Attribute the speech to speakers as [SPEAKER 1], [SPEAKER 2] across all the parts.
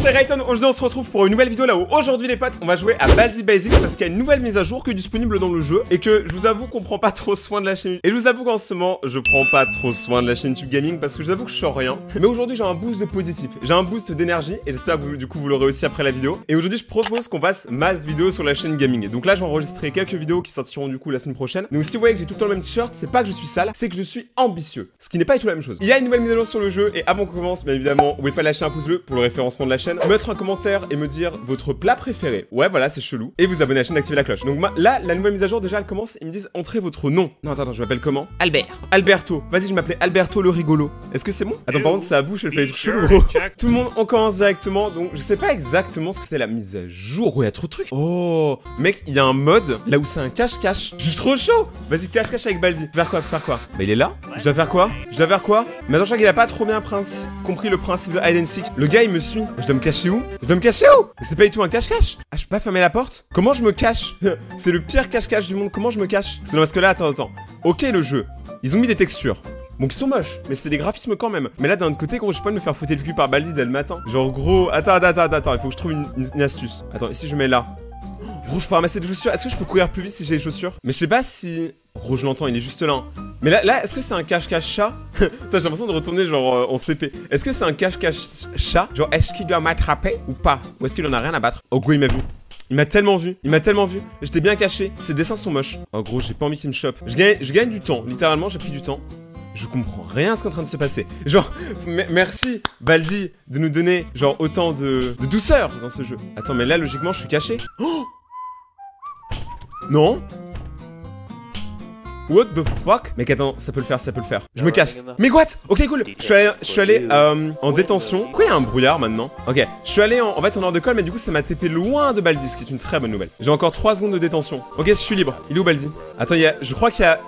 [SPEAKER 1] c'est Rayton, aujourd'hui on se retrouve pour une nouvelle vidéo là où aujourd'hui les potes on va jouer à Baldi Basics parce qu'il y a une nouvelle mise à jour qui est disponible dans le jeu et que je vous avoue qu'on prend pas trop soin de la chaîne. Et je vous avoue qu'en ce moment je prends pas trop soin de la chaîne YouTube Gaming parce que je vous avoue que je sors rien. Mais aujourd'hui j'ai un boost de positif, j'ai un boost d'énergie et j'espère que du coup vous l'aurez aussi après la vidéo. Et aujourd'hui je propose qu'on fasse masse vidéo sur la chaîne Gaming. Donc là je vais enregistrer quelques vidéos qui sortiront du coup la semaine prochaine. Donc si vous voyez que j'ai tout le temps le même t-shirt c'est pas que je suis sale, c'est que je suis ambitieux. Ce qui n'est pas du tout la même chose. Il y a une nouvelle mise à jour sur le jeu et avant qu'on commence bien évidemment n'oubliez pas lâcher un pouce bleu pour le référencement de la chaîne Mettre un commentaire et me dire votre plat préféré. Ouais, voilà, c'est chelou. Et vous abonner à la chaîne, activer la cloche. Donc là, la nouvelle mise à jour, déjà, elle commence. Ils me disent entrez votre nom. Non, attends, attends, je m'appelle comment?
[SPEAKER 2] Albert.
[SPEAKER 1] Alberto. Vas-y, je m'appelais Alberto le rigolo. Est-ce que c'est bon? Attends, par contre, ça bouche, elle fait gros. Tout le monde, on commence directement. Donc, je sais pas exactement ce que c'est la mise à jour. Ouais, il y a trop de trucs. Oh, mec, il y a un mode là où c'est un cache-cache. Je suis trop chaud. Vas-y, cache-cache avec Baldi. Faire quoi Faire quoi? Bah, il est là. Je dois faire quoi? Je dois faire quoi? Mais attends, je crois qu'il a pas trop bien prince compris le principe de hide and seek. Le gars, il me suit. Je dois me cacher où? Je dois me cacher où? C'est pas du tout un cache-cache Ah, je peux pas fermer la porte? Comment je me cache? C'est le pire cache-cache du monde, comment je me cache? C'est parce que là, attends, attends. Ok, le jeu. Ils ont mis des textures. Bon, qui sont moches, mais c'est des graphismes quand même. Mais là, d'un autre côté, gros, je peux pas me faire foutre le cul par Baldi dès le matin. Genre, gros, attends, attends, attends, attends, il faut que je trouve une, astuce. Attends, ici, je mets là. Gros, je peux ramasser des chaussures. Est-ce que je peux courir plus vite si j'ai les chaussures? Mais je sais pas si... Gros, je l'entends, il est juste là. Mais là, là est-ce que c'est un cache-cache chat? J'ai l'impression de retourner genre euh, en CP. Est-ce que c'est un cache-cache chat? Genre, est-ce qu'il doit m'attraper ou pas? Ou est-ce qu'il en a rien à battre? Oh, gros, il m'a vu. Il m'a tellement vu, il m'a tellement vu. J'étais bien caché, ses dessins sont moches. Oh gros, j'ai pas envie qu'il me chope. Je gagne, je gagne du temps, littéralement, j'ai pris du temps. Je comprends rien à ce qui est en train de se passer. Genre, merci Baldi de nous donner genre autant de, douceur dans ce jeu. Attends, mais là logiquement je suis caché. Oh non? What the fuck? Mec attends, ça peut le faire, ça peut le faire. Je me cache. Mais what? Ok cool. Je suis allé, je suis allé euh, en détention. Pourquoi il y a un brouillard maintenant? Ok. Je suis allé en, en fait en heure de colle, mais du coup ça m'a TP loin de Baldi, ce qui est une très bonne nouvelle. J'ai encore 3 secondes de détention. Ok, je suis libre. Il est où Baldi Attends, il y a, je crois qu'il y a...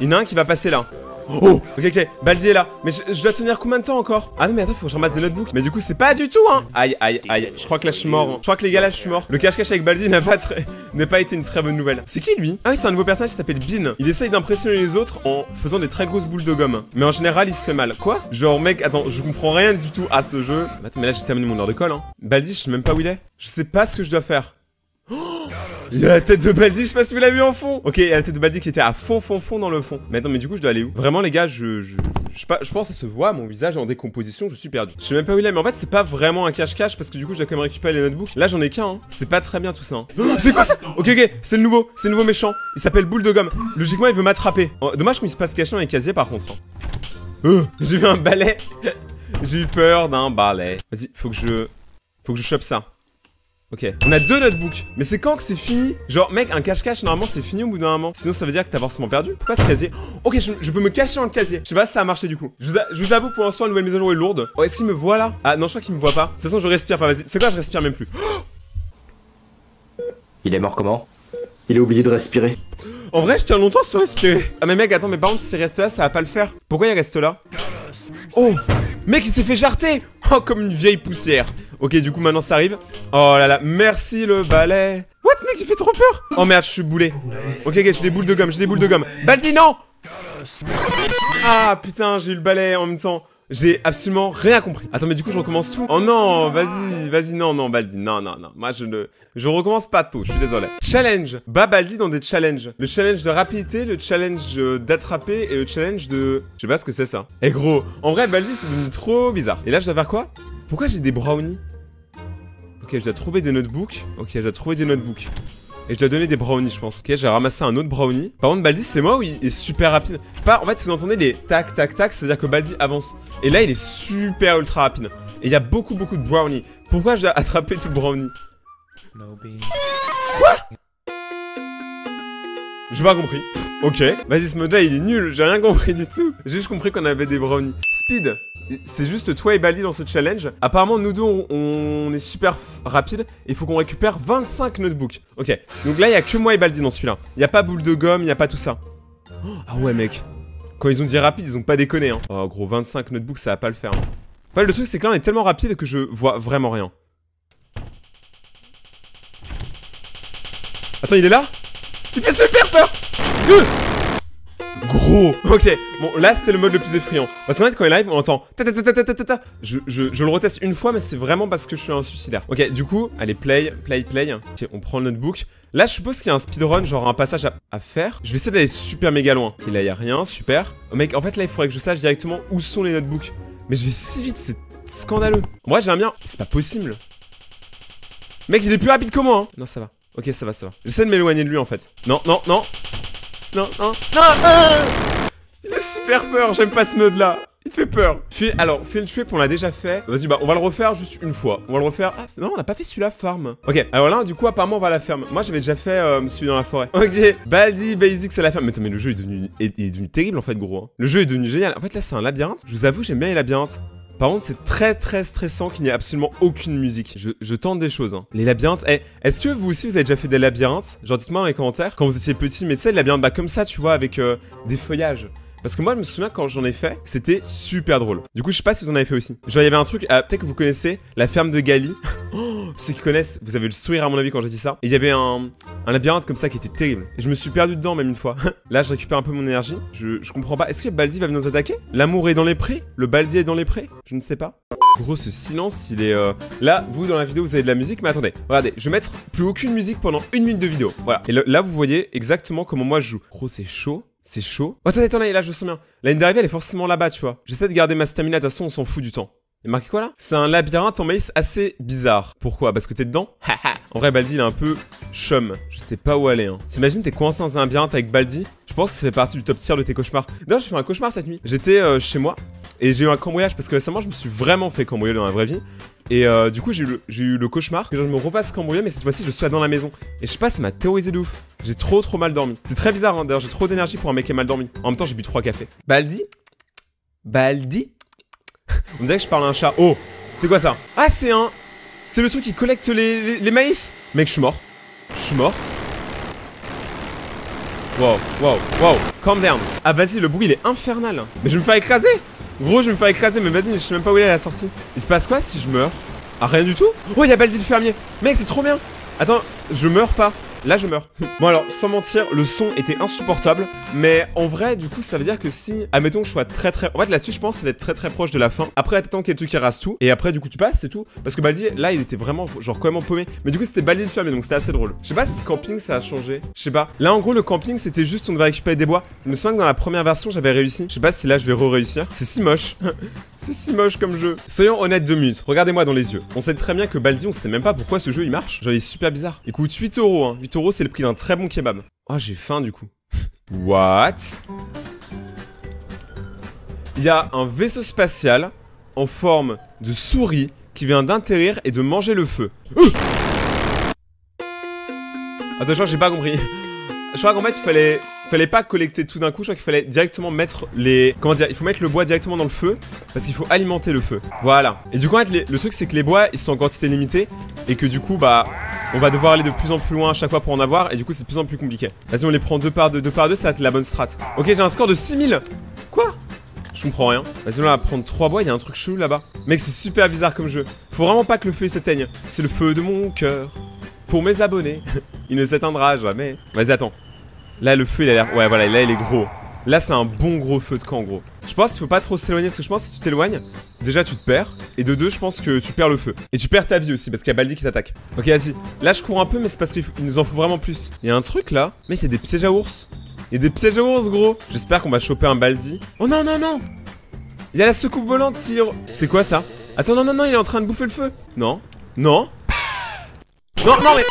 [SPEAKER 1] Il y en a un qui va passer là. Oh Ok, ok, Baldi est là. Mais je, dois tenir combien de temps encore? Ah non, mais attends, faut que je ramasse des notebooks. Mais du coup, c'est pas du tout, hein Aïe, aïe, aïe. Je crois que là, je suis mort. Hein. Je crois que les gars, là, je suis mort. Le cache-cache avec Baldi n'a pas, très... pas été une très bonne nouvelle. C'est qui, lui? Ah oui, c'est un nouveau personnage qui s'appelle Bean. Il essaye d'impressionner les autres en faisant des très grosses boules de gomme. Mais en général, il se fait mal. Quoi? Genre, mec, attends, je comprends rien du tout à ce jeu. Attends, mais là, j'ai terminé mon heure de colle, hein. Baldi, je sais même pas où il est. Je sais pas ce que je dois faire. Il y a la tête de Baldi, je sais pas si vous l'avez vu en fond Ok, il y a la tête de Baldi qui était à fond, fond, fond dans le fond. Mais attends, mais du coup, je dois aller où? Vraiment, les gars, je... Je, je, pas, je pense que ça se voit, mon visage est en décomposition, je suis perdu. Je sais même pas où il est, mais en fait, c'est pas vraiment un cache-cache, parce que du coup, je dois quand même récupérer les notebooks. Là, j'en ai qu'un, hein. C'est pas très bien, tout ça, hein. C'est quoi ça? Ok, ok, c'est le nouveau, c'est le nouveau méchant. Il s'appelle Boule de Gomme. Logiquement, il veut m'attraper. Oh, dommage qu'il se passe caché dans les casiers, par contre. Hein. Euh, j'ai vu un balai. j'ai eu peur d'un balai. Vas-y, faut que je... Faut que je chope ça. Ok, on a deux notebooks. Mais c'est quand que c'est fini? Genre, mec, un cache-cache, normalement, c'est fini au bout d'un moment. Sinon, ça veut dire que t'as forcément perdu. Pourquoi ce casier? Ok, je, peux me cacher dans le casier. Je sais pas si ça a marché du coup. Je vous, avoue, pour l'instant, la nouvelle mise à jour est lourde. Oh, est-ce qu'il me voit là? Ah, non, je crois qu'il me voit pas. De toute façon, je respire pas, vas-y. C'est quoi, je respire même plus.
[SPEAKER 2] Il est mort comment? Il a oublié de respirer.
[SPEAKER 1] En vrai, je tiens longtemps sur respirer. Ah, mais mec, attends, mais par contre, s'il reste là, ça va pas le faire. Pourquoi il reste là? Oh Mec, il s'est fait jarter Oh, comme une vieille poussière. Ok, du coup, maintenant, ça arrive. Oh là là, merci le balai. What, mec, il fait trop peur Oh merde, je suis boulé. Ok, ok, j'ai des boules de gomme, j'ai des boules de gomme. Baldi, non Ah, putain, j'ai eu le balai en même temps. J'ai absolument rien compris. Attends, mais du coup, je recommence tout. Oh non, vas-y, vas-y, non, non, Baldi, non, non, non. Moi, je ne... Je recommence pas tout, je suis désolé. Challenge. Bas Baldi dans des challenges. Le challenge de rapidité, le challenge d'attraper et le challenge de... Je sais pas ce que c'est ça. Eh gros, en vrai, Baldi, c'est devenu trop bizarre. Et là, je dois faire quoi? Pourquoi j'ai des brownies? Ok, je dois trouver des notebooks. Ok, je dois trouver des notebooks. Et je dois donner des brownies, je pense. Ok, j'ai ramassé un autre brownie. Par contre, Baldi, c'est moi ou il est super rapide? Pas, en fait, si vous entendez les tac, tac, tac, ça veut dire que Baldi avance. Et là, il est super ultra rapide. Et il y a beaucoup, beaucoup de brownies. Pourquoi je dois attraper tout le brownie? Quoi? J'ai pas compris. Ok. Vas-y, ce mode-là, il est nul. J'ai rien compris du tout. J'ai juste compris qu'on avait des brownies. C'est juste toi et Baldi dans ce challenge. Apparemment, nous deux, on, est super rapide. Il faut qu'on récupère 25 notebooks. Ok. Donc là, il y a que moi et Baldi dans celui-là. Il y a pas boule de gomme, il y a pas tout ça. ah ouais, mec. Quand ils ont dit rapide, ils ont pas déconné, hein. Oh, gros, 25 notebooks, ça va pas le faire. Hein. le truc, c'est que là, on est tellement rapide que je vois vraiment rien. Attends, il est là? Il fait super peur Gros Ok, bon là c'était le mode le plus effrayant. Parce qu'en fait quand il live on entend ta ta ta ta ta ta ta je, je, je le reteste une fois mais c'est vraiment parce que je suis un suicidaire. Ok, du coup, allez play, play, play. Ok, on prend le notebook. Là je suppose qu'il y a un speedrun, genre un passage à, faire. Je vais essayer d'aller super méga loin. Ok là y a rien, super. Oh, mec, en fait là il faudrait que je sache directement où sont les notebooks. Mais je vais si vite, c'est scandaleux. En vrai j'aime bien. C'est pas possible. Mec il est plus rapide que moi hein. Non ça va. Ok ça va, ça va. J'essaie de m'éloigner de lui en fait. Non, non, non non, non, non Il fait super peur, j'aime pas ce mode là il fait peur. Fuir, alors, le tuer, on l'a déjà fait. Vas-y, bah, on va le refaire juste une fois. On va le refaire. Ah, non, on n'a pas fait celui-là, farm. Ok, alors là, du coup, apparemment, on va la ferme. Moi, j'avais déjà fait euh, celui dans la forêt. Ok, Baldi, Basics à la ferme. Mais attends, mais le jeu est devenu, est, terrible en fait, gros. Hein. Le jeu est devenu génial. En fait, là, c'est un labyrinthe. Je vous avoue, j'aime bien les labyrinthes. Par contre, c'est très très stressant qu'il n'y ait absolument aucune musique. Je, tente des choses. Hein. Les labyrinthes. Eh, est-ce que vous aussi vous avez déjà fait des labyrinthes? Genre, dites-moi dans les commentaires. Quand vous étiez petit, mais tu sais, les labyrinthes, bah comme ça, tu vois, avec euh, des feuillages. Parce que moi, je me souviens quand j'en ai fait, c'était super drôle. Du coup, je sais pas si vous en avez fait aussi. Genre, il y avait un truc, ah, peut-être que vous connaissez, la ferme de Gali. Oh, ceux qui connaissent, vous avez le sourire à mon avis quand j'ai dit ça. Et il y avait un, un, labyrinthe comme ça qui était terrible. Et je me suis perdu dedans même une fois. Là, je récupère un peu mon énergie. Je, je comprends pas. Est-ce que Baldi va venir nous attaquer? L'amour est dans les prés? Le Baldi est dans les prés? Je ne sais pas. Gros, ce silence, il est... Euh... Là, vous, dans la vidéo, vous avez de la musique, mais attendez. Regardez, je vais mettre plus aucune musique pendant une minute de vidéo. Voilà. Et là, vous voyez exactement comment moi je joue. Gros, c'est chaud. C'est chaud. Oh, attendez, attendez, là, je sens bien. La ligne d'arrivée, elle est forcément là-bas, tu vois. J'essaie de garder ma stamina, de toute façon, on s'en fout du temps. Et marqué quoi là? C'est un labyrinthe en maïs assez bizarre. Pourquoi? Parce que t'es dedans? En vrai, Baldi, il est un peu chum. Je sais pas où aller. Hein. T'imagines, t'es coincé dans un labyrinthe avec Baldi? Je pense que ça fait partie du top tier de tes cauchemars. D'ailleurs, j'ai fait un cauchemar cette nuit. J'étais euh, chez moi et j'ai eu un cambriolage parce que récemment, je me suis vraiment fait cambrioler dans la vraie vie. Et euh, du coup, j'ai eu, le cauchemar que je me refasse cambrioler, mais cette fois-ci, je sois dans la maison. Et je sais pas, ça m'a terrorisé de ouf. J'ai trop trop mal dormi. C'est très bizarre, hein, d'ailleurs, j'ai trop d'énergie pour un mec qui est mal dormi. En même temps, j'ai bu trois cafés. Baldi? Baldi? On dirait que je parle à un chat. Oh C'est quoi ça? Ah, c'est un. C'est le truc qui collecte les, les, maïs? Mec, je suis mort. Je suis mort. Wow, wow, wow. Calm down. Ah, vas-y, le bruit, il est infernal. Mais je me faire écraser Gros, je vais me faire écraser, mais vas-y, je sais même pas où il est la sortie. Il se passe quoi si je meurs? Ah, rien du tout? Oh, il y a Baldi le fermier. Mec, c'est trop bien. Attends, je meurs pas Là, je meurs. bon, alors, sans mentir, le son était insupportable. Mais en vrai, du coup, ça veut dire que si, admettons que je sois très très. En fait, là-dessus, je pense, c'est d'être très très proche de la fin. Après, t'attends qu'il y ait le truc qui rase tout. Et après, du coup, tu passes, c'est tout. Parce que Baldi, là, il était vraiment, genre, complètement paumé. Mais du coup, c'était Baldi le fermier, donc c'était assez drôle. Je sais pas si camping, ça a changé. Je sais pas. Là, en gros, le camping, c'était juste, on devait récupérer des bois. Je me souviens que dans la première version, j'avais réussi. Je sais pas si là, je vais re-réussir. C'est si moche. C'est si moche comme jeu. Soyons honnêtes deux minutes. Regardez-moi dans les yeux. On sait très bien que Baldi, on sait même pas pourquoi ce jeu il marche. Genre, il super bizarre. Il coûte 8 euros. Hein. 8 c'est le prix d'un très bon kebab. Oh, j'ai faim du coup. What? Il y a un vaisseau spatial en forme de souris qui vient d'atterrir et de manger le feu. Attends, je j'ai pas compris. Je crois qu'en fait, il fallait fallait pas collecter tout d'un coup, je crois qu'il fallait directement mettre les... Comment dire Il faut mettre le bois directement dans le feu, parce qu'il faut alimenter le feu. Voilà. Et du coup, en fait, le truc, c'est que les bois, ils sont en quantité limitée, et que du coup, bah... On va devoir aller de plus en plus loin à chaque fois pour en avoir, et du coup, c'est de plus en plus compliqué. Vas-y, on les prend deux par deux, deux par deux, ça va être la bonne strat. Ok, j'ai un score de 6000 Quoi? Je comprends rien. Vas-y, on va prendre trois bois, il y a un truc chelou là-bas. Mec, c'est super bizarre comme jeu. Faut vraiment pas que le feu s'éteigne. C'est le feu de mon cœur. Pour mes abonnés. il ne s'éteindra jamais. Vas-y, attends. Là, le feu, il a l'air... Ouais, voilà, là, il est gros. Là, c'est un bon gros feu de camp, gros. Je pense qu'il faut pas trop s'éloigner, parce que je pense que si tu t'éloignes, déjà, tu te perds. Et de deux, je pense que tu perds le feu. Et tu perds ta vie aussi, parce qu'il y a Baldi qui t'attaque. Ok, vas-y. Là, je cours un peu, mais c'est parce qu'il nous en faut vraiment plus. Il y a un truc, là. Mais il y a des pièges à ours. Il y a des pièges à ours, gros. J'espère qu'on va choper un Baldi. Oh non, non, non Il y a la secoupe volante qui... C'est quoi, ça? Attends, non, non, non, il est en train de bouffer le feu. Non. Non. Non, non, mais...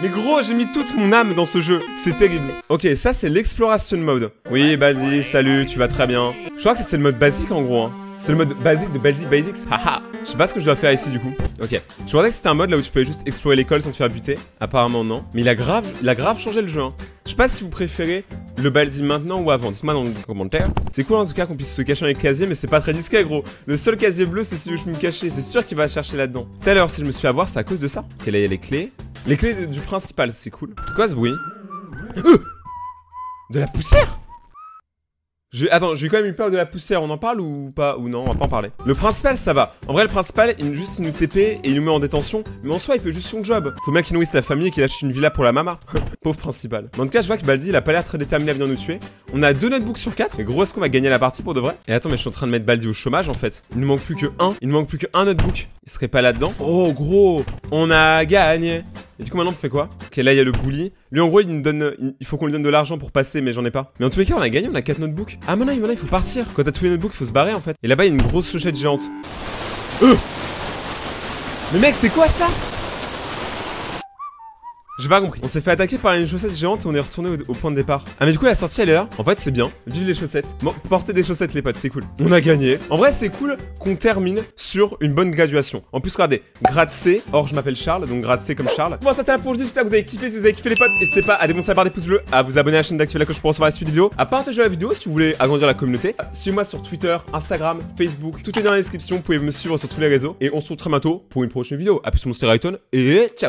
[SPEAKER 1] Mais gros, j'ai mis toute mon âme dans ce jeu. C'est terrible. Ok, ça c'est l'exploration mode. Oui, Baldi, salut, tu vas très bien. Je crois que c'est le mode basique en gros. Hein. C'est le mode basique de Baldi Basics. Haha. Je sais pas ce que je dois faire ici du coup. Ok. Je pensais que c'était un mode là où tu pouvais juste explorer l'école sans te faire buter. Apparemment non. Mais il a grave, il a grave changé le jeu. Hein. Je sais pas si vous préférez le Baldi maintenant ou avant. Dites-moi dans les commentaires. C'est cool en tout cas qu'on puisse se cacher dans les casiers, mais c'est pas très discret gros. Le seul casier bleu, c'est celui où je me cachais. C'est sûr qu'il va chercher là-dedans. Tout à l'heure, si je me suis à voir, c'est à cause de ça. Ok, là, il y a les clés? Les clés du principal, c'est cool. C'est quoi ce bruit euh De la poussière Attends, j'ai quand même eu peur de la poussière, on en parle ou pas Ou non, on va pas en parler. Le principal, ça va. En vrai, le principal, il, juste il nous TP et il nous met en détention. Mais en soi, il fait juste son job. Faut bien qu'il nourrisse la famille et qu'il achète une villa pour la mama. Pauvre principal. Mais en tout cas, je vois que Baldi, il a pas l'air très déterminé à venir nous tuer. On a deux notebooks sur quatre. Mais gros, est-ce qu'on va gagner la partie pour de vrai Et attends, mais je suis en train de mettre Baldi au chômage en fait. Il nous manque plus que un. Il nous manque plus que un notebook. Il serait pas là-dedans. Oh, gros On a gagné et du coup maintenant on fait quoi Ok là il y a le bully. Lui en gros il nous donne, il faut qu'on lui donne de l'argent pour passer mais j'en ai pas. Mais en tous les cas on a gagné, on a 4 notebooks. Ah maintenant, maintenant il faut partir. Quand t'as tous les notebooks il faut se barrer en fait. Et là-bas il y a une grosse chaussette géante. Euh Mais mec c'est quoi ça? J'ai pas compris. On s'est fait attaquer par une chaussette géante et on est retourné au, point de départ. Ah mais du coup la sortie elle est là. En fait c'est bien. Vive les chaussettes. Bon, portez des chaussettes les potes, c'est cool. On a gagné. En vrai c'est cool qu'on termine sur une bonne graduation. En plus regardez, grade C. Or je m'appelle Charles, donc grade C comme Charles. Bon c'était la pour aujourd'hui, j'espère que vous avez kiffé. Si vous avez kiffé les potes, n'hésitez pas à démoncer la barre des pouces bleus, à vous abonner à la chaîne, d'activer la cloche pour recevoir la suite des vidéos, à partager la vidéo si vous voulez agrandir la communauté. Suivez-moi sur Twitter, Instagram, Facebook, tout est dans la description. Vous pouvez me suivre sur tous les réseaux et on se retrouve très bientôt pour une prochaine vidéo. A plus mon et ciao